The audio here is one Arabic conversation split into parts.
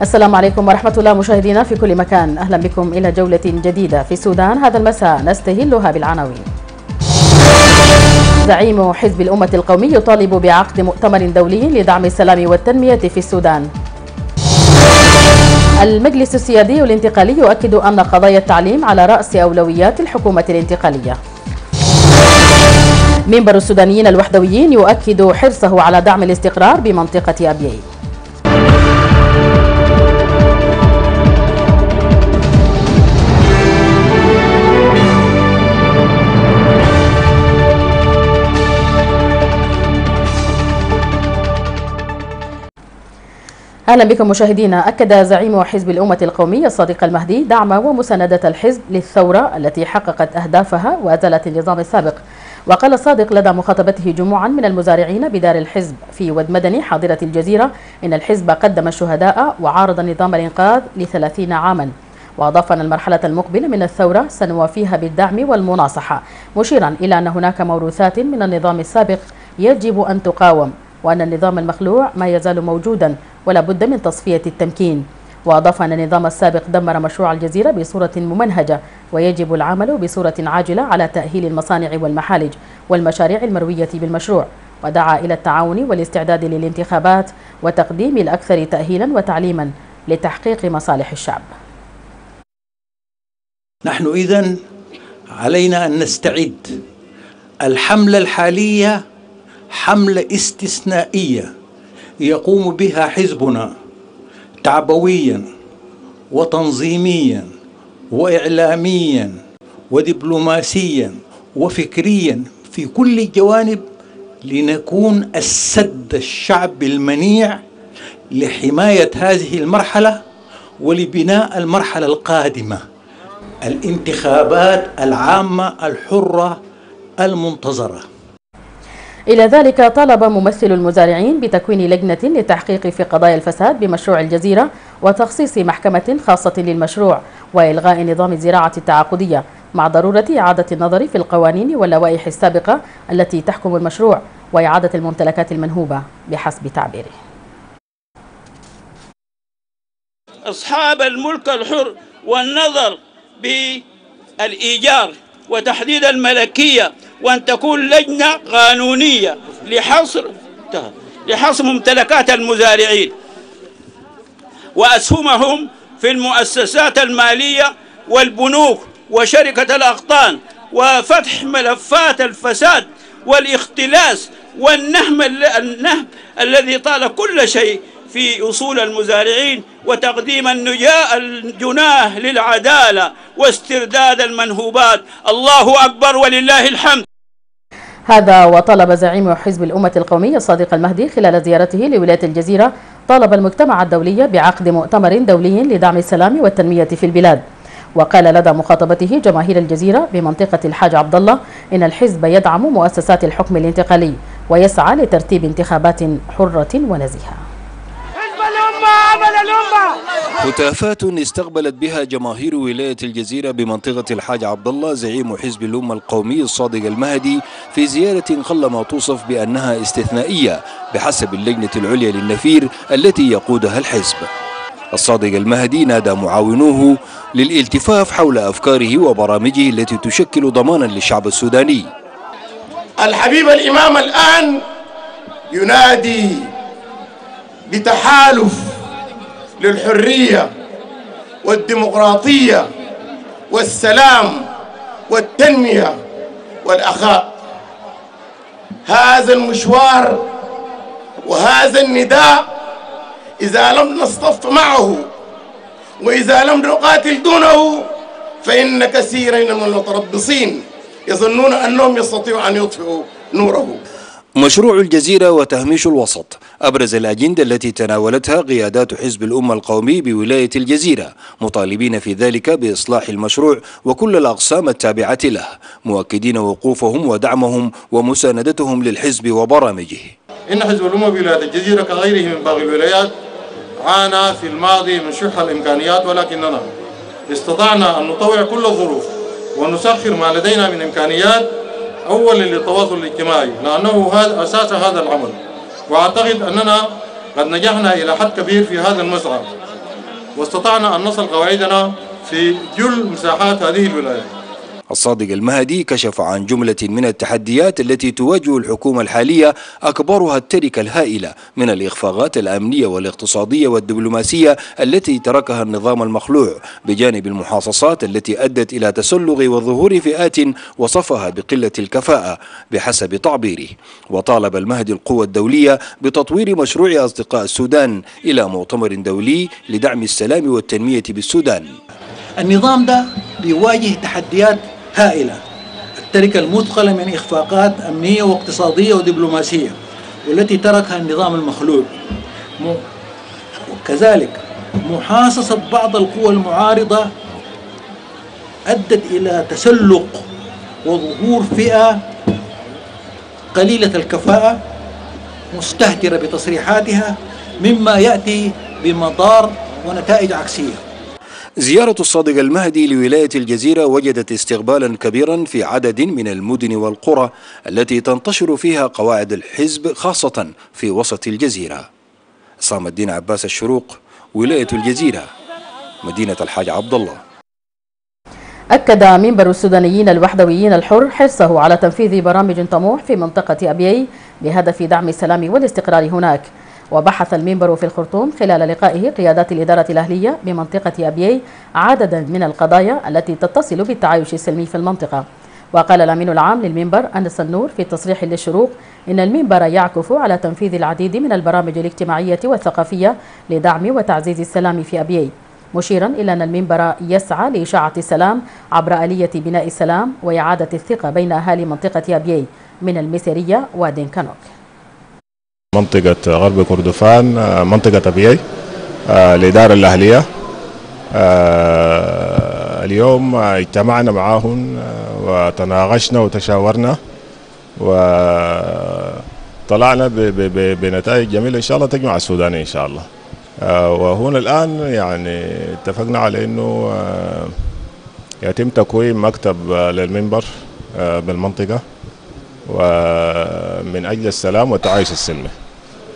السلام عليكم ورحمة الله مشاهدينا في كل مكان. أهلا بكم إلى جولة جديدة في السودان. هذا المساء نستهلها بالعناوين. زعيم حزب الأمة القومي يطالب بعقد مؤتمر دولي لدعم السلام والتنمية في السودان. المجلس السيادي الانتقالي يؤكد أن قضايا التعليم على رأس أولويات الحكومة الانتقالية. منبر السودانيين الوحدويين يؤكد حرصه على دعم الاستقرار بمنطقة أبيي أهلا بكم مشاهدينا. أكد زعيم حزب الأمة القومي الصادق المهدي دعم ومساندة الحزب للثورة التي حققت أهدافها وأزالت النظام السابق. وقال الصادق لدى مخاطبته جموعا من المزارعين بدار الحزب في ود مدني حاضرة الجزيرة إن الحزب قدم الشهداء وعارض نظام الإنقاذ لثلاثين عاما. واضاف ان المرحلة المقبلة من الثورة سنوافيها بالدعم والمناصحة مشيرا إلى أن هناك موروثات من النظام السابق يجب أن تقاوم. وأن النظام المخلوع ما يزال موجودا ولا بد من تصفية التمكين. وأضاف أن النظام السابق دمر مشروع الجزيرة بصورة ممنهجة ويجب العمل بصورة عاجلة على تأهيل المصانع والمحالج والمشاريع المروية بالمشروع ودعا إلى التعاون والاستعداد للانتخابات وتقديم الأكثر تأهيلا وتعليما لتحقيق مصالح الشعب. نحن إذن علينا أن نستعد. الحملة الحالية حملة استثنائية يقوم بها حزبنا تعبويا وتنظيميا وإعلاميا ودبلوماسيا وفكريا في كل الجوانب لنكون السد الشعب المنيع لحماية هذه المرحلة ولبناء المرحلة القادمة الانتخابات العامة الحرة المنتظرة. إلى ذلك طالب ممثل المزارعين بتكوين لجنة للتحقيق في قضايا الفساد بمشروع الجزيرة وتخصيص محكمة خاصة للمشروع وإلغاء نظام الزراعة التعاقدية مع ضرورة إعادة النظر في القوانين واللوائح السابقة التي تحكم المشروع وإعادة الممتلكات المنهوبة بحسب تعبيره. أصحاب الملك الحر والنظر بالإيجار وتحديد الملكية وأن تكون لجنة قانونية لحصر لحصر ممتلكات المزارعين. وأسهمهم في المؤسسات المالية والبنوك وشركة الأقطان وفتح ملفات الفساد والاختلاس والنهم النهم الذي طال كل شيء في أصول المزارعين وتقديم الجناه للعدالة واسترداد المنهوبات. الله أكبر ولله الحمد. هذا وطلب زعيم حزب الأمة القومي الصادق المهدي خلال زيارته لولاية الجزيرة طالب المجتمع الدولي بعقد مؤتمر دولي لدعم السلام والتنمية في البلاد. وقال لدى مخاطبته جماهير الجزيرة بمنطقة الحاج عبد الله إن الحزب يدعم مؤسسات الحكم الانتقالي ويسعى لترتيب انتخابات حرة ونزيهة. هتافات استقبلت بها جماهير ولاية الجزيرة بمنطقة الحاج عبد الله زعيم حزب الأمة القومي الصادق المهدي في زيارة قل ما توصف بأنها استثنائية بحسب اللجنة العليا للنفير التي يقودها الحزب. الصادق المهدي نادى معاونوه للالتفاف حول أفكاره وبرامجه التي تشكل ضمانا للشعب السوداني. الحبيب الإمام الآن ينادي بتحالف للحرية والديمقراطية والسلام والتنمية والأخاء هذا المشوار وهذا النداء إذا لم نصطف معه وإذا لم نقاتل دونه فإن كثيرا من المتربصين يظنون أنهم يستطيعوا أن يطفئوا نوره. مشروع الجزيرة وتهميش الوسط. أبرز الأجندة التي تناولتها قيادات حزب الأمة القومي بولاية الجزيرة مطالبين في ذلك بإصلاح المشروع وكل الأقسام التابعة له مؤكدين وقوفهم ودعمهم ومساندتهم للحزب وبرامجه. إن حزب الأمة بولاية الجزيرة كغيره من باقي الولايات عانى في الماضي من شح الإمكانيات ولكننا استطعنا أن نطوع كل الظروف ونسخر ما لدينا من إمكانيات أولا للتواصل الاجتماعي لأنه هذا أساس هذا العمل. وأعتقد أننا قد نجحنا إلى حد كبير في هذا المسعى. واستطعنا أن نصل قواعدنا في جل مساحات هذه الولايات الصادق المهدي كشف عن جملة من التحديات التي تواجه الحكومة الحالية أكبرها التركة الهائلة من الإخفاقات الأمنية والاقتصادية والدبلوماسية التي تركها النظام المخلوع بجانب المحاصصات التي أدت إلى تسلغ وظهور فئات وصفها بقلة الكفاءة بحسب تعبيره. وطالب المهدي القوى الدولية بتطوير مشروع أصدقاء السودان إلى مؤتمر دولي لدعم السلام والتنمية بالسودان. النظام ده بيواجه تحديات هائلة. التركة المثقلة من إخفاقات أمنية واقتصادية ودبلوماسية والتي تركها النظام المخلوع وكذلك محاصصة بعض القوى المعارضة أدت إلى تسلق وظهور فئة قليلة الكفاءة مستهترة بتصريحاتها مما يأتي بمضار ونتائج عكسية. زيارة الصادق المهدي لولاية الجزيرة وجدت استقبالا كبيرا في عدد من المدن والقرى التي تنتشر فيها قواعد الحزب خاصة في وسط الجزيرة. صام الدين عباس الشروق ولاية الجزيرة مدينة الحاج عبد الله. أكد منبر السودانيين الوحدويين الحر حرصه على تنفيذ برامج طموح في منطقة أبيي بهدف دعم السلام والاستقرار هناك. وبحث المنبر في الخرطوم خلال لقائه قيادات الإدارة الأهلية بمنطقة أبيي عددا من القضايا التي تتصل بالتعايش السلمي في المنطقة. وقال الأمين العام للمنبر أنس النور في تصريح للشروق إن المنبر يعكف على تنفيذ العديد من البرامج الاجتماعية والثقافية لدعم وتعزيز السلام في أبيي مشيرا إلى أن المنبر يسعى لإشاعة السلام عبر آلية بناء السلام وإعادة الثقة بين أهالي منطقة أبيي من المسيرية ودينكانوك منطقة غرب كردفان منطقة أبيي الإدارة الأهلية. اليوم اجتمعنا معاهم وتناقشنا وتشاورنا وطلعنا بنتائج جميلة إن شاء الله تجمع السودان إن شاء الله. وهنا الآن يعني اتفقنا على أنه يتم تكوين مكتب للمنبر بالمنطقة. ومن أجل السلام والتعايش السلمي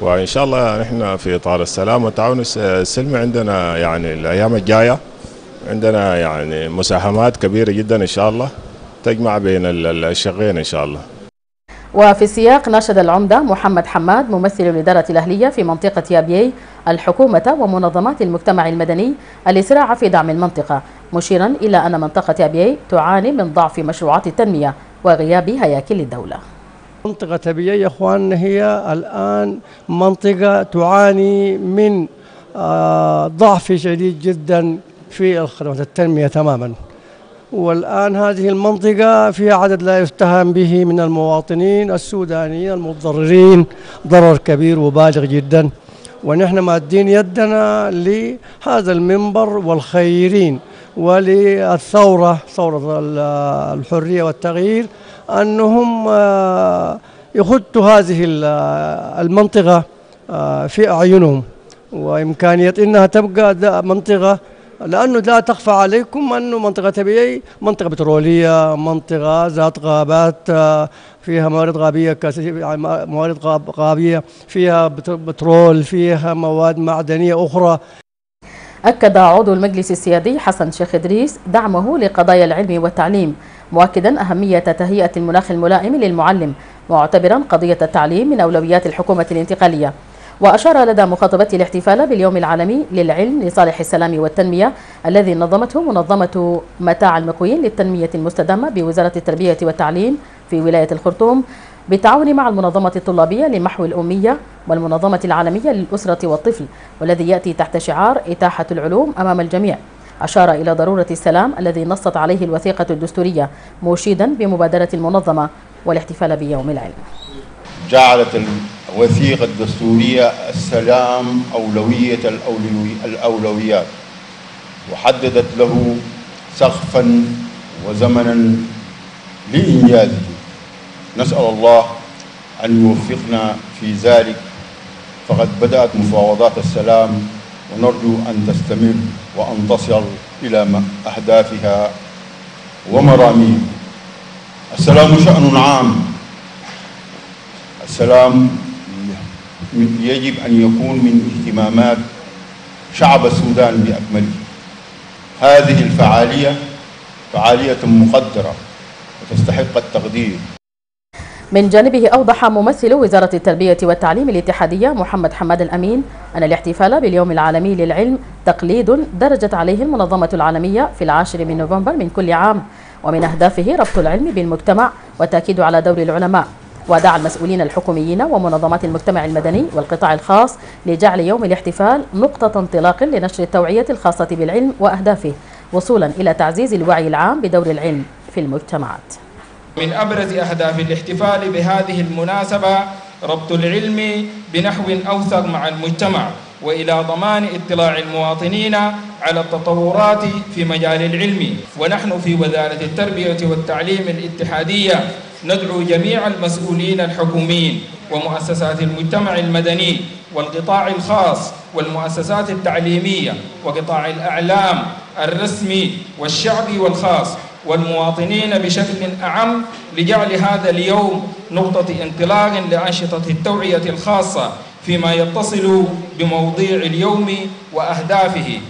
وإن شاء الله نحن في إطار السلام والتعاون السلمي عندنا يعني الأيام الجاية عندنا يعني مساهمات كبيرة جدا إن شاء الله تجمع بين الشقين إن شاء الله. وفي السياق ناشد العمدة محمد حماد ممثل الإدارة الأهلية في منطقة أبيي الحكومة ومنظمات المجتمع المدني الإسراع في دعم المنطقة مشيرا إلى أن منطقة أبيي تعاني من ضعف مشروعات التنمية. وغياب هياكل الدولة. منطقة أبيي يا أخوان هي الآن منطقة تعاني من ضعف شديد جدا في الخدمات التنمية تماما. والآن هذه المنطقة فيها عدد لا يستهان به من المواطنين السودانيين المتضررين ضرر كبير وبالغ جدا. ونحن مادين يدنا لهذا المنبر والخيرين وللثورة ثورة الحرية والتغيير أنهم يخطوا هذه المنطقة في أعينهم وإمكانية أنها تبقى منطقة لأنه لا تخفى عليكم أنه منطقة تبيي منطقة بترولية منطقة ذات غابات فيها موارد غابية موارد غابية فيها بترول فيها مواد معدنية أخرى. أكد عضو المجلس السيادي حسن شيخ إدريس دعمه لقضايا العلم والتعليم. مؤكدا أهمية تهيئة المناخ الملائم للمعلم معتبرا قضية التعليم من أولويات الحكومة الانتقالية. وأشار لدى مخاطبته الاحتفال باليوم العالمي للعلم لصالح السلام والتنمية الذي نظمته منظمة متاع المقوين للتنمية المستدامة بوزارة التربية والتعليم في ولاية الخرطوم بالتعاون مع المنظمة الطلابية لمحو الأمية والمنظمة العالمية للأسرة والطفل والذي يأتي تحت شعار إتاحة العلوم أمام الجميع. أشار إلى ضرورة السلام الذي نصت عليه الوثيقة الدستورية مشيدا بمبادرة المنظمة والاحتفال بيوم العلم. جعلت الوثيقة الدستورية السلام أولوية الأولويات وحددت له سقفا وزمنا لإنجازه. نسأل الله أن يوفقنا في ذلك. فقد بدأت مفاوضات السلام ونرجو أن تستمر وأن تصل إلى أهدافها ومراميها. السلام شأن عام. السلام يجب أن يكون من اهتمامات شعب السودان بأكمله. هذه الفعالية فعالية مقدرة وتستحق التقدير. من جانبه أوضح ممثل وزارة التربية والتعليم الاتحادية محمد حماد الأمين أن الاحتفال باليوم العالمي للعلم تقليد درجت عليه المنظمة العالمية في العاشر من نوفمبر من كل عام ومن أهدافه ربط العلم بالمجتمع والتأكيد على دور العلماء. ودعا المسؤولين الحكوميين ومنظمات المجتمع المدني والقطاع الخاص لجعل يوم الاحتفال نقطة انطلاق لنشر التوعية الخاصة بالعلم وأهدافه وصولا إلى تعزيز الوعي العام بدور العلم في المجتمعات. من أبرز أهداف الاحتفال بهذه المناسبة ربط العلم بنحو أوثق مع المجتمع وإلى ضمان اطلاع المواطنين على التطورات في مجال العلم. ونحن في وزارة التربية والتعليم الاتحادية ندعو جميع المسؤولين الحكوميين ومؤسسات المجتمع المدني والقطاع الخاص والمؤسسات التعليمية وقطاع الأعلام الرسمي والشعبي والخاص والمواطنين بشكل أعم لجعل هذا اليوم نقطة انطلاق لأنشطة التوعية الخاصة فيما يتصل بموضوع اليوم وأهدافه.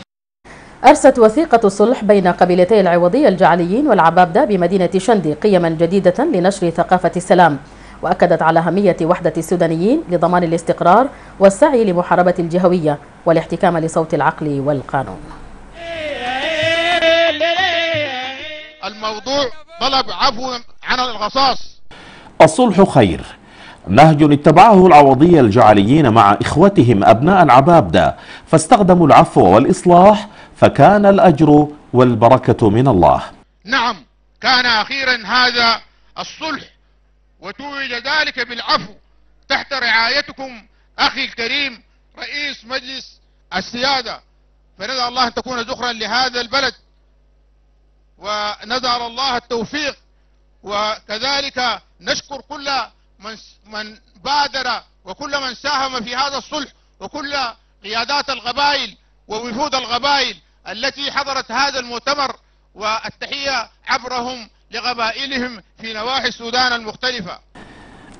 أرست وثيقة الصلح بين قبيلتي العوضية الجعليين والعبابدة بمدينة شندي قيما جديدة لنشر ثقافة السلام وأكدت على أهمية وحدة السودانيين لضمان الاستقرار والسعي لمحاربة الجهوية والاحتكام لصوت العقل والقانون. الموضوع طلب عفو عن الغصاص الصلح خير. نهج اتبعه العوضية الجعليين مع إخوتهم أبناء العبابدة فاستخدموا العفو والإصلاح فكان الأجر والبركة من الله. نعم كان أخيرا هذا الصلح وتوج ذلك بالعفو. تحت رعايتكم أخي الكريم رئيس مجلس السيادة. فندعو الله أن تكون ذخرا لهذا البلد. وندعو الله التوفيق. وكذلك نشكر كل من من بادر وكل من ساهم في هذا الصلح وكل قيادات القبائل ووفود القبائل التي حضرت هذا المؤتمر والتحية عبرهم لقبائلهم في نواحي السودان المختلفة.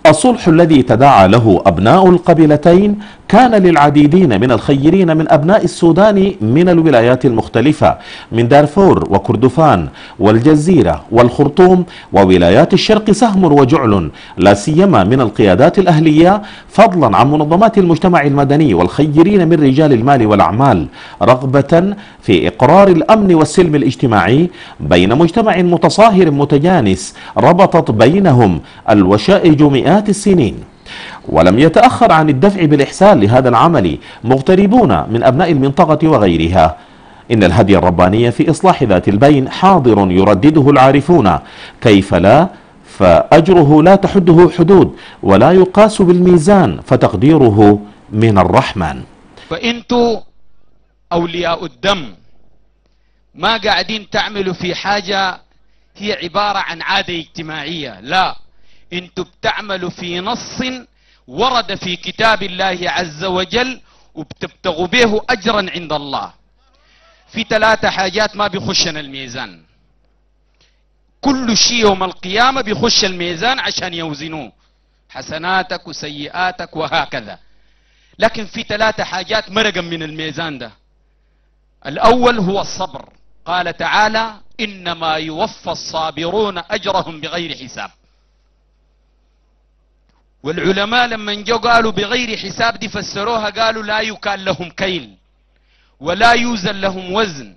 الصلح الذي تداعى له أبناء القبيلتين كان للعديدين من الخيرين من أبناء السودان من الولايات المختلفة من دارفور وكردفان والجزيرة والخرطوم وولايات الشرق سهم وجعل لا سيما من القيادات الأهلية فضلا عن منظمات المجتمع المدني والخيرين من رجال المال والأعمال رغبة في إقرار الأمن والسلم الاجتماعي بين مجتمع متصاهر متجانس ربطت بينهم الوشائج مئات السنين ولم يتأخر عن الدفع بالإحسان لهذا العمل مغتربون من أبناء المنطقة وغيرها. إن الهدي الرباني في إصلاح ذات البين حاضر يردده العارفون. كيف لا؟ فأجره لا تحده حدود ولا يقاس بالميزان فتقديره من الرحمن. فأنتوا أولياء الدم. ما قاعدين تعملوا في حاجة هي عبارة عن عادة اجتماعية. لا. أنتوا بتعملوا في نص ورد في كتاب الله عز وجل وبتبتغوا به أجرا عند الله. في ثلاثة حاجات ما بيخشن الميزان. كل شيء يوم القيامة بيخش الميزان عشان يوزنوه. حسناتك وسيئاتك وهكذا. لكن في ثلاثة حاجات مرقا من الميزان ده. الأول هو الصبر. قال تعالى إنما يوفى الصابرون أجرهم بغير حساب. والعلماء لما جو قالوا بغير حساب دي فسروها قالوا لا يكال لهم كيل ولا يوزن لهم وزن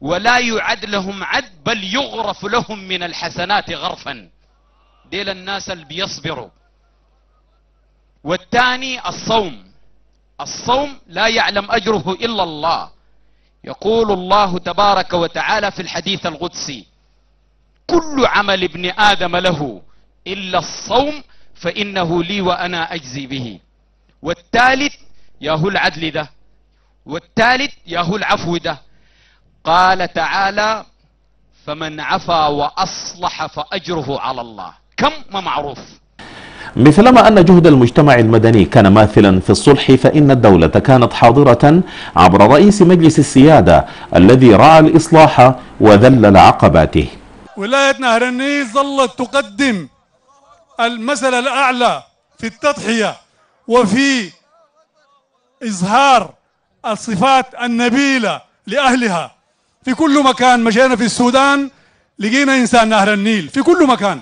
ولا يعد لهم عد بل يغرف لهم من الحسنات غرفا. ديل الناس اللي بيصبروا. والثاني الصوم. الصوم لا يعلم أجره إلا الله. يقول الله تبارك وتعالى في الحديث القدسي كل عمل ابن آدم له إلا الصوم فإنه لي وأنا أجزي به. والثالث ياهو العدل ده. والثالث ياهو العفو ده. قال تعالى فمن عفا وأصلح فأجره على الله. كم ما معروف. مثلما أن جهد المجتمع المدني كان ماثلا في الصلح فإن الدولة كانت حاضرة عبر رئيس مجلس السيادة الذي رعى الإصلاح وذلل عقباته. ولاية نهر النيل ظلت تقدم المثل الأعلى في التضحية وفي إظهار الصفات النبيلة لأهلها. في كل مكان مشينا في السودان لقينا إنسان نهر النيل. في كل مكان.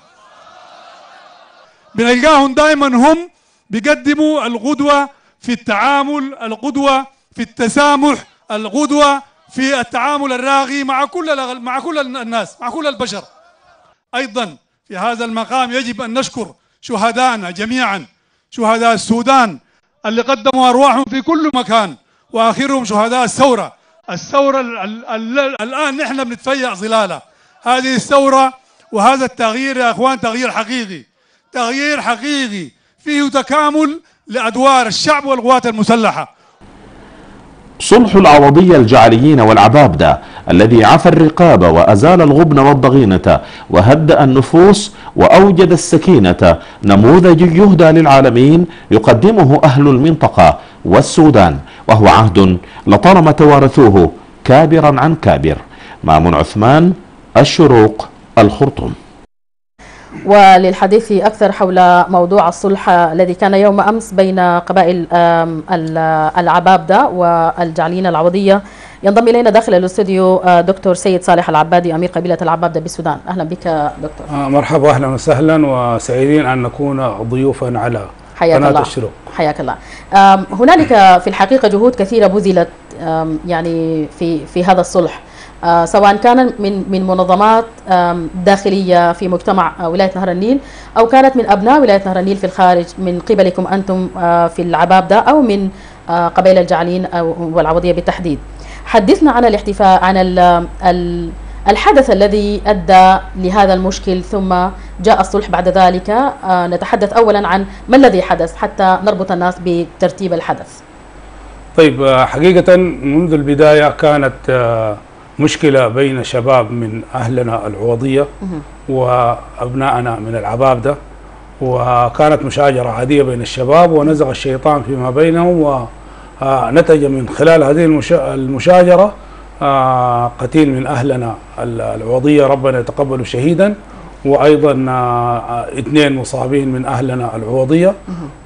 بنلقاهم دائما هم بيقدموا القدوة في التعامل القدوة في التسامح القدوة في التعامل الراغي مع كل مع كل الناس مع كل البشر. أيضا في هذا المقام يجب أن نشكر شهدائنا جميعا شهداء السودان اللي قدموا أرواحهم في كل مكان وآخرهم شهداء الثورة. الثورة ال- ال- ال- الآن نحن بنتفيأ ظلالها هذه الثورة وهذا التغيير يا أخوان تغيير حقيقي. تغيير حقيقي فيه تكامل لأدوار الشعب والقوات المسلحة. صلح العوضية الجعليين والعبابدة الذي عفى الرقاب وأزال الغبن والضغينة وهدأ النفوس وأوجد السكينة نموذج يهدى للعالمين يقدمه أهل المنطقة والسودان وهو عهد لطالما توارثوه كابرا عن كابر. مامون عثمان الشروق الخرطوم. وللحديث أكثر حول موضوع الصلح الذي كان يوم أمس بين قبائل العبابدة والجعليين العوضية. ينضم إلينا داخل الاستوديو آه، دكتور سيد صالح العبادي أمير قبيلة العبابدة بالسودان أهلا بك دكتور. آه، مرحبا أهلا وسهلا وسعيدين أن نكون ضيوفا على حياك قناة الله. الشروق. حياك الله. هنالك في الحقيقة جهود كثيرة بذلت يعني في في هذا الصلح. سواء كان من من منظمات آم، داخلية في مجتمع آه، ولاية نهر النيل أو كانت من أبناء ولاية نهر النيل في الخارج من قبلكم أنتم آه، في العبابدة أو من آه، قبائل الجعلين أو والعوضية بالتحديد. حدثنا عن الاحتفاء عن ال- ال- الحدث الذي أدى لهذا المشكل ثم جاء الصلح بعد ذلك. آه، نتحدث أولا عن ما الذي حدث حتى نربط الناس بترتيب الحدث. طيب آه، حقيقة منذ البداية كانت آه، مشكلة بين شباب من أهلنا العوضية وأبنائنا من العبابده وكانت مشاجرة عادية بين الشباب ونزغ الشيطان فيما بينهم ونتج من خلال هذه المشا- المشاجرة آه، قتيل من أهلنا ال- العوضية ربنا يتقبله شهيدا وأيضا آه، اثنين مصابين من أهلنا العوضية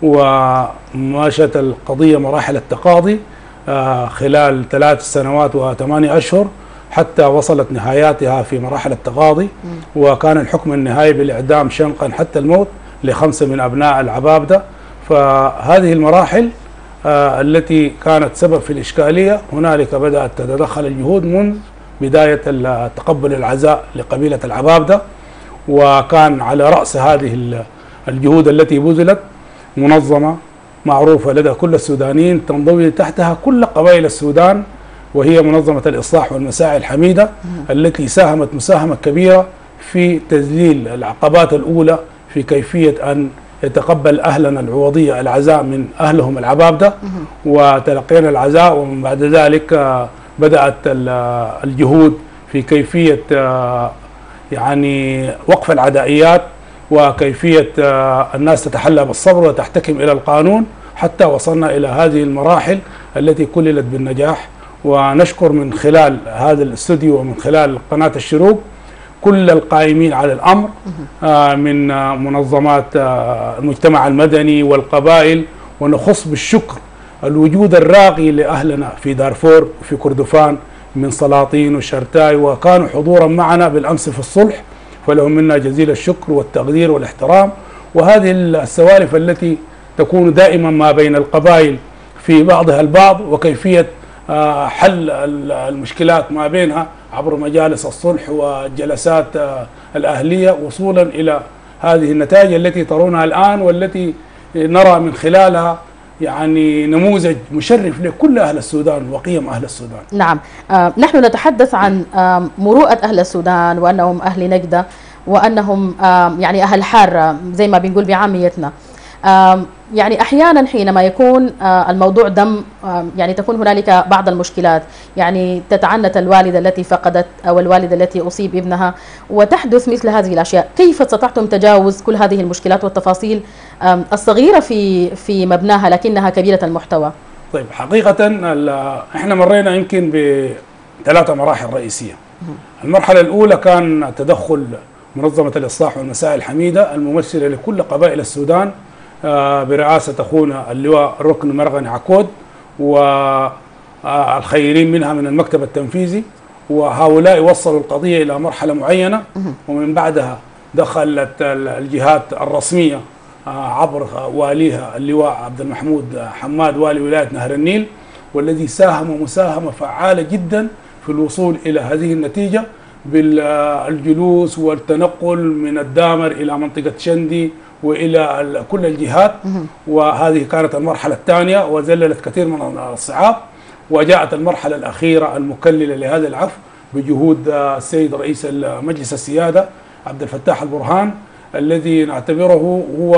وماشت القضية مراحل التقاضي آه، خلال ثلاث سنوات وثمانية أشهر حتى وصلت نهاياتها في مراحل التقاضي وكان الحكم النهائي بالإعدام شنقا حتى الموت لخمسة من أبناء العبابده فهذه المراحل آه، التي كانت سبب في الإشكالية هنالك بدأت تتدخل الجهود منذ بداية تقبل العزاء لقبيلة العبابدة وكان على رأس هذه ال- الجهود التي بذلت منظمة معروفة لدى كل السودانيين تنضوي تحتها كل قبائل السودان. وهي منظمة الإصلاح والمساعي الحميدة التي ساهمت مساهمة كبيرة في تذليل العقبات الأولى في كيفية أن يتقبل أهلنا العوضية العزاء من أهلهم العبابدة وتلقينا العزاء ومن بعد ذلك بدأت ال- الجهود في كيفية آه، يعني وقف العدائيات وكيفية آه، الناس تتحلى بالصبر وتحتكم إلى القانون حتى وصلنا إلى هذه المراحل التي كللت بالنجاح ونشكر من خلال هذا الاستوديو ومن خلال قناة الشروق كل القائمين على الأمر آه، من آه، منظمات آه، المجتمع المدني والقبائل ونخص بالشكر الوجود الراقي لأهلنا في دارفور وفي كردفان من سلاطين وشرتاي وكانوا حضورا معنا بالأمس في الصلح فلهم منا جزيل الشكر والتقدير والاحترام. وهذه السوالف التي تكون دائما ما بين القبائل في بعضها البعض وكيفية حل ال- المشكلات ما بينها عبر مجالس الصلح والجلسات آه، الأهلية وصولا إلى هذه النتائج التي ترونها الآن والتي نرى من خلالها يعني نموذج مشرف لكل أهل السودان وقيم أهل السودان. نعم. آه، نحن نتحدث عن آم، مروءة أهل السودان وأنهم أهل نجدة وأنهم يعني أهل حارة زي ما بنقول بعاميتنا. يعني أحيانا حينما يكون آه، الموضوع دم يعني تكون هنالك بعض المشكلات. يعني تتعنت الوالدة التي فقدت أو الوالدة التي أصيب ابنها وتحدث مثل هذه الأشياء. كيف استطعتم تجاوز كل هذه المشكلات والتفاصيل؟ آم، الصغيرة في في مبناها لكنها كبيرة المحتوى. طيب حقيقة ال- إحنا مرينا يمكن بثلاثة مراحل رئيسية. المرحلة الأولى كان تدخل منظمة الإصلاح والمساعي الحميدة الممثلة لكل قبائل السودان. برئاسة أخونا اللواء ركن مرغني عكود آه، الخيرين منها من المكتب التنفيذي وهؤلاء وصلوا القضية إلى مرحلة معينة ومن بعدها دخلت ال- الجهات الرسمية آه، عبر واليها اللواء عبد المحمود حماد والي ولاية نهر النيل والذي ساهم مساهمة فعالة جدا في الوصول إلى هذه النتيجة بالجلوس والتنقل من الدامر إلى منطقة شندي وإلى ال- كل الجهات وهذه كانت المرحلة الثانية وزللت كثير من الصعاب وجاءت المرحلة الأخيرة المكللة لهذا العفو بجهود آه، السيد رئيس مجلس السيادة عبد الفتاح البرهان الذي نعتبره هو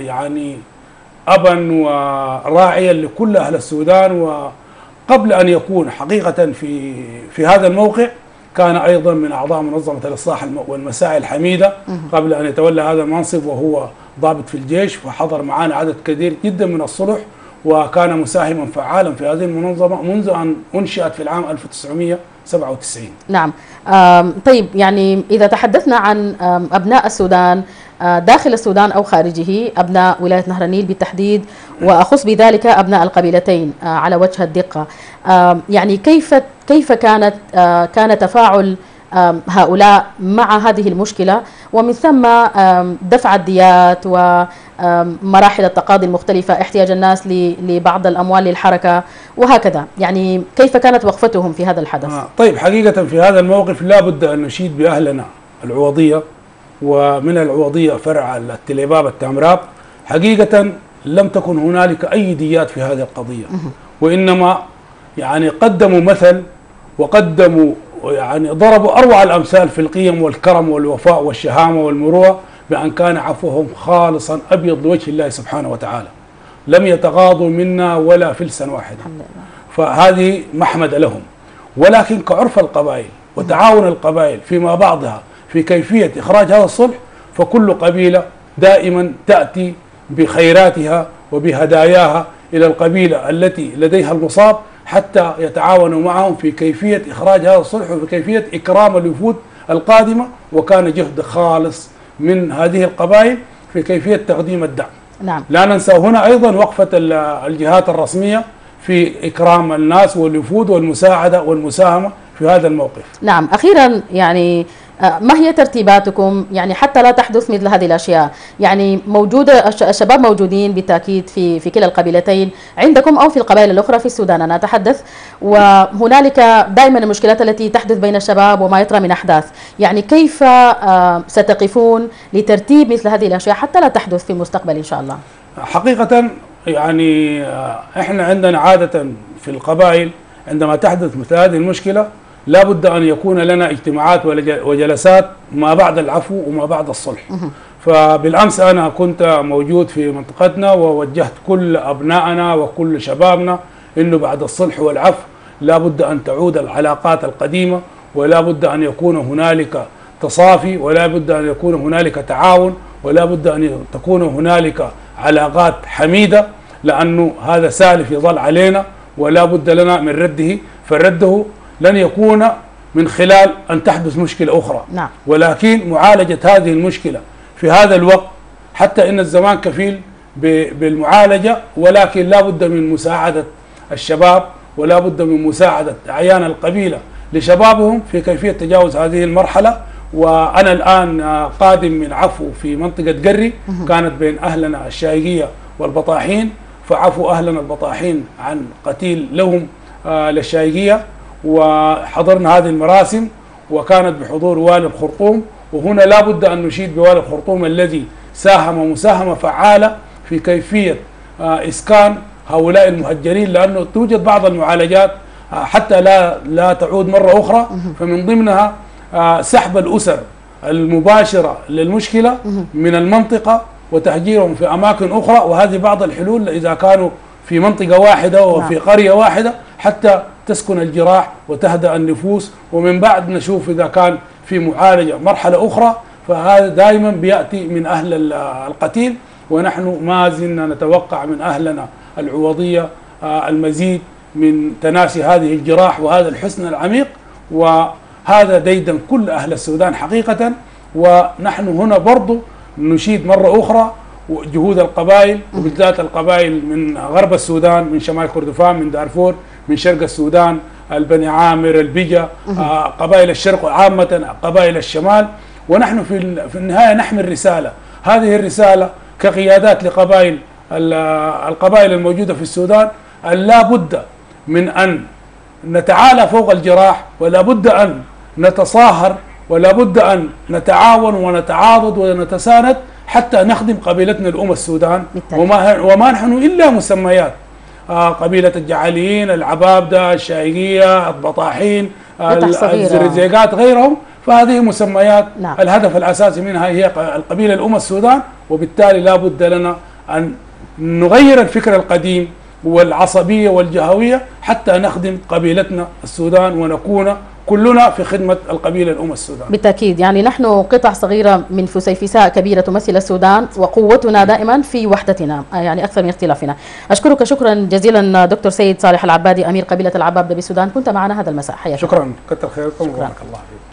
يعني أبا وراعيا لكل أهل السودان وقبل أن يكون حقيقة في في هذا الموقع كان أيضا من أعضاء منظمة الإصلاح الم- والمساعي الحميدة قبل أن يتولى هذا المنصب وهو ضابط في الجيش فحضر معنا عدد كبير جدا من الصلح وكان مساهما فعالا في هذه المنظمة منذ أن أنشئت في العام 1997 نعم. طيب يعني إذا تحدثنا عن أبناء السودان داخل السودان أو خارجه أبناء ولاية نهر النيل بالتحديد وأخص بذلك أبناء القبيلتين آه، على وجه الدقة. آم، يعني كيف كيف كانت آه، كان تفاعل هؤلاء مع هذه المشكلة؟ ومن ثم دفع الديات ومراحل التقاضي المختلفة احتياج الناس لبعض الأموال للحركة وهكذا. يعني كيف كانت وقفتهم في هذا الحدث؟ آه، طيب حقيقة في هذا الموقف لا بد أن نشيد بأهلنا العوضية. ومن العوضية فرع التليباب التامراب حقيقة لم تكن هنالك أي ديات في هذه القضية. وإنما يعني قدموا مثل وقدموا يعني ضربوا أروع الأمثال في القيم والكرم والوفاء والشهامة والمروءة بأن كان عفوهم خالصا أبيض لوجه الله سبحانه وتعالى. لم يتغاضوا منا ولا فلسا واحدا فهذه محمد لهم. ولكن كعرف القبائل وتعاون القبائل فيما بعضها في كيفية إخراج هذا الصلح فكل قبيلة دائما تأتي بخيراتها وبهداياها إلى القبيلة التي لديها المصاب حتى يتعاونوا معهم في كيفية إخراج هذا الصلح وفي كيفية إكرام الوفود القادمة. وكان جهد خالص من هذه القبائل في كيفية تقديم الدعم. نعم. لا ننسى هنا أيضا وقفة ال- الجهات الرسمية في إكرام الناس والوفود والمساعدة والمساهمة في هذا الموقف. نعم. أخيرا يعني ما هي ترتيباتكم؟ يعني حتى لا تحدث مثل هذه الأشياء. يعني موجودة الش- الشباب موجودين بالتأكيد في في كلا القبيلتين. عندكم أو في القبائل الأخرى في السودان أنا أتحدث. وهنالك دائما المشكلات التي تحدث بين الشباب وما يطرى من أحداث. يعني كيف آه، ستقفون لترتيب مثل هذه الأشياء حتى لا تحدث في المستقبل إن شاء الله؟ حقيقة يعني آه، إحنا عندنا عادة في القبائل عندما تحدث مثل هذه المشكلة لا بد أن يكون لنا اجتماعات وجلسات ما بعد العفو وما بعد الصلح. فبالأمس أنا كنت موجود في منطقتنا ووجهت كل أبنائنا وكل شبابنا إنه بعد الصلح والعفو لا بد أن تعود العلاقات القديمة ولا بد أن يكون هنالك تصافي ولا بد أن يكون هنالك تعاون ولا بد أن تكون هنالك علاقات حميدة لأنه هذا سالف يظل علينا ولا بد لنا من رده فرده لن يكون من خلال أن تحدث مشكلة أخرى. نعم. ولكن معالجة هذه المشكلة في هذا الوقت حتى إن الزمان كفيل ب- بالمعالجة ولكن لا بد من مساعدة الشباب ولا بد من مساعدة أعيان القبيلة لشبابهم في كيفية تجاوز هذه المرحلة. وأنا الآن قادم من عفو في منطقة قري كانت بين أهلنا الشايقية والبطاحين. فعفوا أهلنا البطاحين عن قتيل لهم آه، للشايقية. وحضرنا هذه المراسم وكانت بحضور والي الخرطوم وهنا لا بد أن نشيد بوالي الخرطوم الذي ساهم مساهمة فعالة في كيفية آه، إسكان هؤلاء المهجرين لأنه توجد بعض المعالجات آه، حتى لا لا تعود مرة أخرى فمن ضمنها آه، سحب الأسر المباشرة للمشكلة من المنطقة وتهجيرهم في أماكن أخرى وهذه بعض الحلول إذا كانوا في منطقة واحدة وفي نعم. قرية واحدة حتى تسكن الجراح وتهدأ النفوس ومن بعد نشوف إذا كان في معالجة مرحلة أخرى فهذا دائما بيأتي من أهل ال- القتيل ونحن ما زلنا نتوقع من أهلنا العوضية آه، المزيد من تناسي هذه الجراح وهذا الحزن العميق وهذا ديدا كل أهل السودان حقيقة ونحن هنا برضو نشيد مرة أخرى جهود القبائل وبالذات القبائل من غرب السودان من شمال كردفان من دارفور من شرق السودان البني عامر البجا آه، قبائل الشرق عامة قبائل الشمال. ونحن في ال- في النهاية نحمل رسالة هذه الرسالة كقيادات لقبائل ال- القبائل الموجودة في السودان لا بد من أن نتعالى فوق الجراح ولا بد أن نتصاهر ولا بد أن نتعاون ونتعاضد ونتساند حتى نخدم قبيلتنا الأم السودان. وما, وما نحن إلا مسميات. آه، قبيلة الجعاليين العبابدة الشايقية البطاحين. الزريزيقات غيرهم فهذه مسميات نعم. الهدف الأساسي منها هي القبيلة الأم السودان وبالتالي لا بد لنا أن نغير الفكر القديم والعصبية والجهوية حتى نخدم قبيلتنا السودان ونكون كلنا في خدمة القبيلة الأم السودان. بالتأكيد. يعني نحن قطع صغيرة من فسيفساء كبيرة تمثل السودان وقوتنا دائما في وحدتنا آه، يعني أكثر من اختلافنا. أشكرك شكرا جزيلا دكتور سيد صالح العبادي أمير قبيلة العبابدة بالسودان كنت معنا هذا المساء. حياك. شكرا. كثر خيركم وبارك الله فيكم.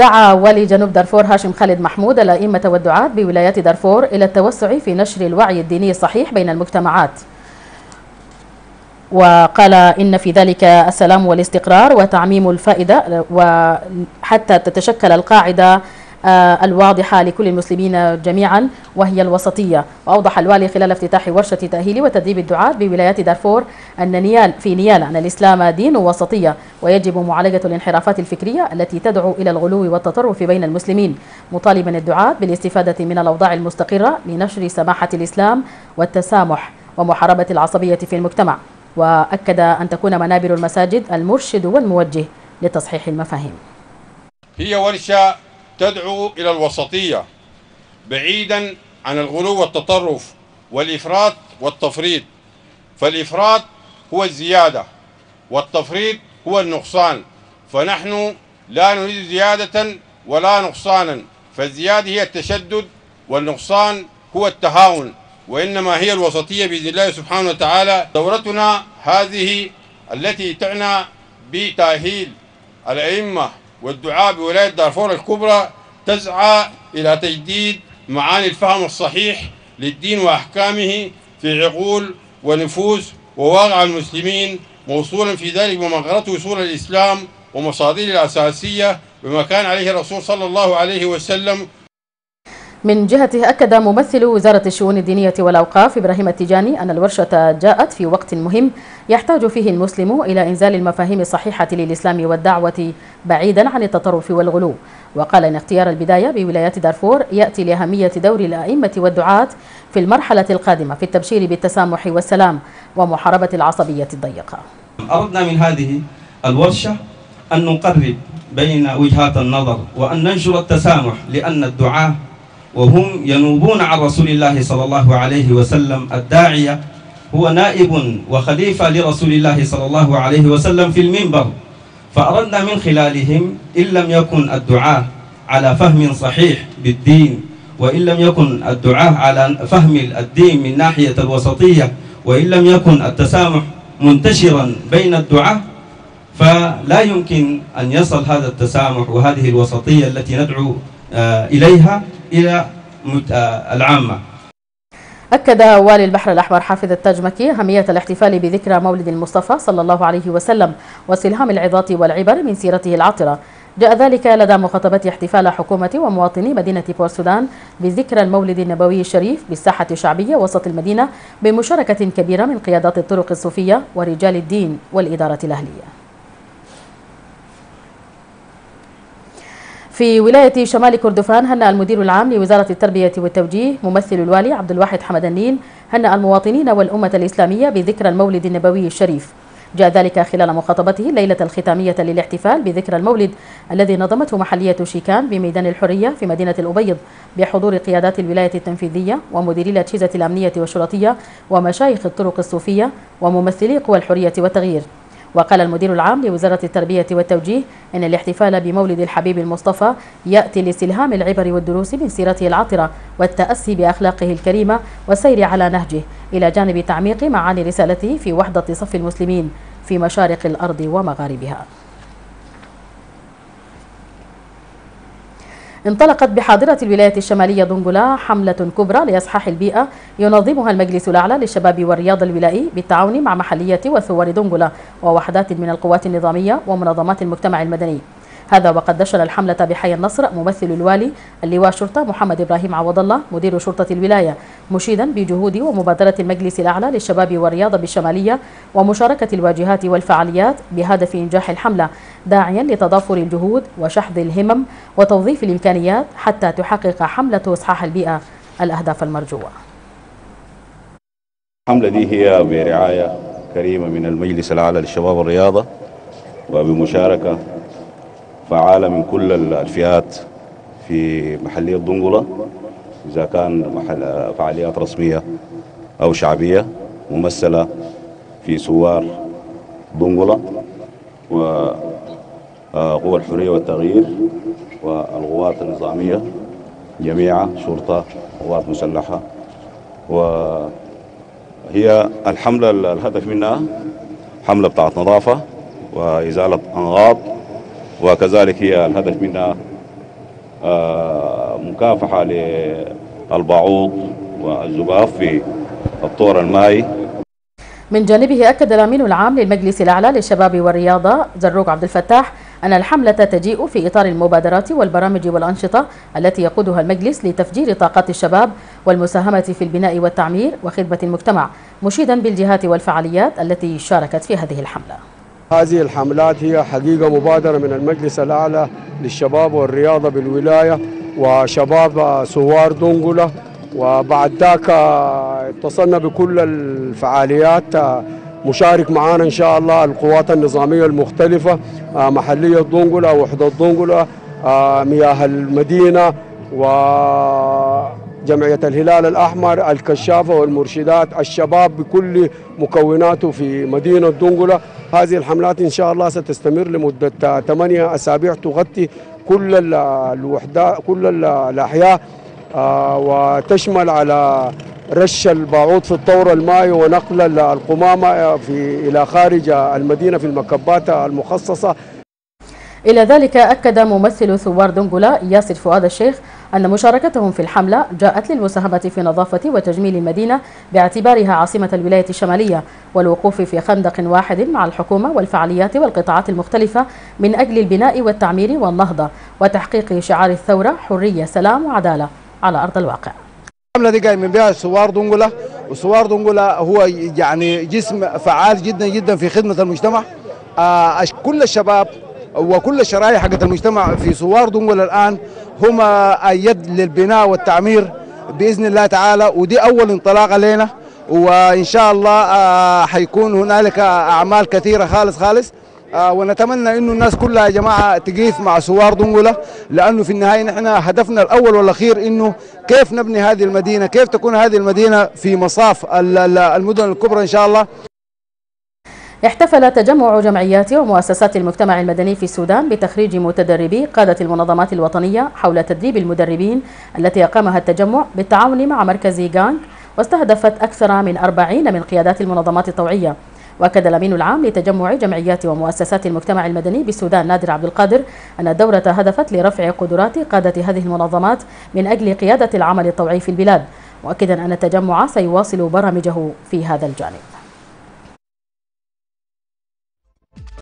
دعا والي جنوب دارفور هاشم خالد محمود الأئمة والدعاة بولايات دارفور إلى التوسع في نشر الوعي الديني الصحيح بين المجتمعات. وقال إن في ذلك السلام والاستقرار وتعميم الفائدة وحتى تتشكل القاعدة الواضحة لكل المسلمين جميعا وهي الوسطية. وأوضح الوالي خلال افتتاح ورشة تأهيل وتدريب الدعاة بولايات دارفور أن نيال في نيال أن الإسلام دين وسطية ويجب معالجة الانحرافات الفكرية التي تدعو إلى الغلو والتطرف بين المسلمين. مطالبا الدعاة بالاستفادة من الأوضاع المستقرة لنشر سماحة الإسلام والتسامح ومحاربة العصبية في المجتمع. وأكد أن تكون منابر المساجد المرشد والموجه لتصحيح المفاهيم. هي ورشة تدعو إلى الوسطية بعيدا عن الغلو والتطرف والإفراط والتفريط. فالإفراط هو الزيادة والتفريط هو النقصان. فنحن لا نريد زيادة ولا نقصانا فالزيادة هي التشدد والنقصان هو التهاون. وإنما هي الوسطية بإذن الله سبحانه وتعالى. دورتنا هذه التي تعنى بتأهيل الأئمة والدعاء بولاية دارفور الكبرى تسعى إلى تجديد معاني الفهم الصحيح للدين وأحكامه في عقول ونفوس وواقع المسلمين موصولا في ذلك بمنغرة وصول الإسلام ومصادره الأساسية بما كان عليه الرسول صلى الله عليه وسلم من جهته أكد ممثل وزارة الشؤون الدينية والأوقاف إبراهيم التيجاني أن الورشة جاءت في وقت مهم يحتاج فيه المسلم إلى إنزال المفاهيم الصحيحة للإسلام والدعوة بعيدا عن التطرف والغلو. وقال إن اختيار البداية بولايات دارفور يأتي لأهمية دور الأئمة والدعاة في المرحلة القادمة في التبشير بالتسامح والسلام ومحاربة العصبية الضيقة. أردنا من هذه الورشة أن نقرب بين وجهات النظر وأن ننشر التسامح لأن الدعاة وهم ينوبون عن رسول الله صلى الله عليه وسلم الداعية هو نائب وخليفة لرسول الله صلى الله عليه وسلم في المنبر فأردنا من خلالهم إن لم يكن الدعاة على فهم صحيح بالدين وإن لم يكن الدعاة على فهم الدين من ناحية الوسطية وإن لم يكن التسامح منتشرا بين الدعاة فلا يمكن أن يصل هذا التسامح وهذه الوسطية التي ندعو آه، إليها. إلى آه، العامة. أكد والي البحر الأحمر حافظ التاج أهمية الاحتفال بذكرى مولد المصطفى صلى الله عليه وسلم واستلهام العظات والعبر من سيرته العطرة جاء ذلك لدى مخاطبة احتفال حكومة ومواطني مدينة بور سودان بذكرى المولد النبوي الشريف بالساحة الشعبية وسط المدينة بمشاركة كبيرة من قيادات الطرق الصوفية ورجال الدين والإدارة الأهلية. في ولاية شمال كردفان هنأ المدير العام لوزارة التربية والتوجيه ممثل الوالي عبد الواحد حمد النين هنأ المواطنين والأمة الإسلامية بذكرى المولد النبوي الشريف. جاء ذلك خلال مخاطبته الليلة الختامية للاحتفال بذكرى المولد الذي نظمته محلية شيكان بميدان الحرية في مدينة الأبيض بحضور قيادات الولاية التنفيذية ومديري الأجهزة الأمنية والشرطية ومشايخ الطرق الصوفية وممثلي قوى الحرية والتغيير. وقال المدير العام لوزارة التربية والتوجيه أن الاحتفال بمولد الحبيب المصطفى يأتي لاستلهام العبر والدروس من سيرته العطرة والتأسي بأخلاقه الكريمة والسير على نهجه إلى جانب تعميق معاني رسالته في وحدة صف المسلمين في مشارق الأرض ومغاربها. انطلقت بحاضرة الولاية الشمالية دنبلا حملة كبرى لإصحاح البيئة ينظمها المجلس الأعلى للشباب والرياضة الولائي بالتعاون مع محلية وثوار دنبلا ووحدات من القوات النظامية ومنظمات المجتمع المدني. هذا وقد نشر الحملة بحي النصر ممثل الوالي اللواء شرطة محمد إبراهيم عوض الله مدير شرطة الولاية مشيدا بجهود ومبادرة المجلس الأعلى للشباب والرياضة بالشمالية ومشاركة الواجهات والفعاليات بهدف إنجاح الحملة داعيا لتضافر الجهود وشحذ الهمم وتوظيف الإمكانيات حتى تحقق حملة إصحاح البيئة. الأهداف المرجوة. الحملة دي هي برعاية كريمة من المجلس الأعلى للشباب والرياضة وبمشاركة فعالة من كل الفئات في محلية دنقلة إذا كان محل فعاليات رسمية أو شعبية ممثلة في سوار دنقلة وقوى الحرية والتغيير والقوات النظامية جميعا شرطة قوات مسلحة. وهي الحملة الهدف منها حملة بتاعت نظافة وإزالة أنغاض وكذلك هي الهدف منها مكافحة للبعوض والذباب في الطور المائي. من جانبه أكد الأمين العام للمجلس الأعلى للشباب والرياضة زروق عبد الفتاح أن الحملة تجيء في إطار المبادرات والبرامج والأنشطة التي يقودها المجلس لتفجير طاقات الشباب والمساهمة في البناء والتعمير وخدمة المجتمع مشيدا بالجهات والفعاليات التي شاركت في هذه الحملة. هذه الحملات هي حقيقة مبادرة من المجلس الأعلى للشباب والرياضة بالولاية وشباب سوار دنقلة وبعد ذاك اتصلنا بكل الفعاليات. مشارك معانا إن شاء الله القوات النظامية المختلفة محلية دنقلة وحدة دنقلة مياه المدينة وجمعية الهلال الأحمر الكشافة والمرشدات الشباب بكل مكوناته في مدينة دنقلة هذه الحملات إن شاء الله ستستمر لمدة ثمانية أسابيع تغطي كل الوحدات كل الأحياء وتشمل على رش الباعوض في الطور المائي ونقل القمامة في إلى خارج المدينة في المكبات المخصصة. إلى ذلك أكد ممثل ثوار دنقلا ياسر فؤاد الشيخ أن مشاركتهم في الحملة جاءت للمساهمة في نظافة وتجميل المدينة باعتبارها عاصمة الولاية الشمالية والوقوف في خندق واحد مع الحكومة والفعاليات والقطاعات المختلفة من أجل البناء والتعمير والنهضة وتحقيق شعار الثورة حرية سلام وعدالة على أرض الواقع. الحملة دي جاي من بها سوار دنقلة وسوار دنقلة هو يعني جسم فعال جدا جدا في خدمة المجتمع. آه كل الشباب وكل الشرائح حقت المجتمع في سوار دنقلة الآن هم اليد للبناء والتعمير بإذن الله تعالى ودي أول انطلاقة لنا وإن شاء الله آه حيكون هنالك أعمال كثيرة خالص خالص آه ونتمنى إنه الناس كلها يا جماعة تقيف مع سوار دنقله لأنه في النهاية نحن هدفنا الأول والأخير إنه كيف نبني هذه المدينة، كيف تكون هذه المدينة في مصاف المدن الكبرى إن شاء الله. احتفل تجمع جمعيات ومؤسسات المجتمع المدني في السودان بتخريج متدربي قادة المنظمات الوطنية حول تدريب المدربين التي أقامها التجمع بالتعاون مع مركز جانج واستهدفت أكثر من أربعين من قيادات المنظمات الطوعية. وأكد الأمين العام لتجمع جمعيات ومؤسسات المجتمع المدني بالسودان نادر عبد القادر أن الدورة هدفت لرفع قدرات قادة هذه المنظمات من أجل قيادة العمل الطوعي في البلاد. مؤكدا أن التجمع سيواصل برامجه في هذا الجانب.